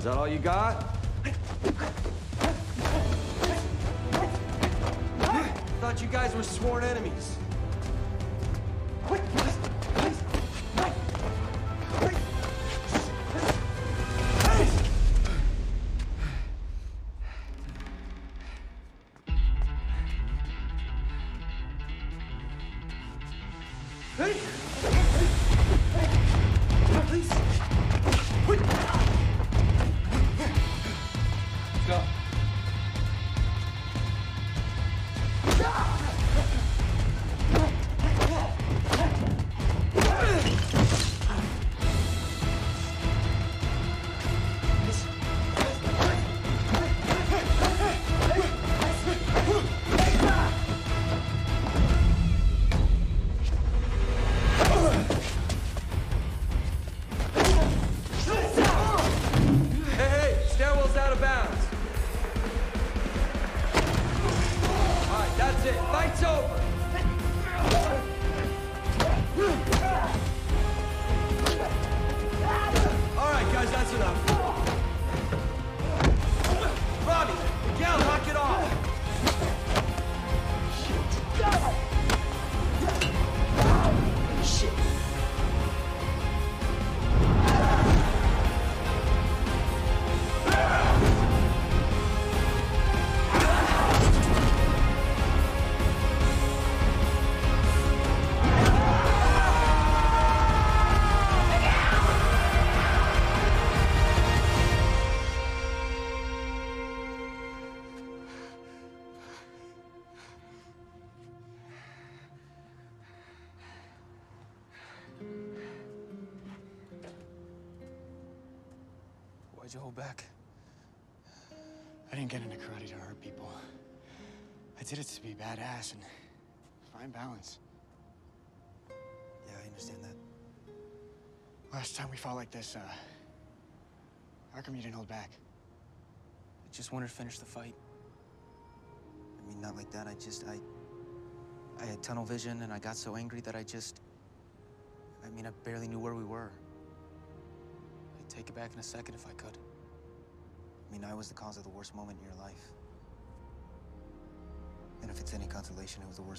is that all you got? Thought you guys were sworn enemies. Go. Hey, it. Fight's over. Why'd you hold back? I didn't get into karate to hurt people. I did it to be badass and find balance. Yeah, I understand that. Last time we fought like this, uh, how come you didn't hold back? I just wanted to finish the fight. I mean, not like that. I just, I... I had tunnel vision, and I got so angry that I just... I mean, I barely knew where we were. Take it back in a second if I could. I mean, I was the cause of the worst moment in your life. And if it's any consolation, it was the worst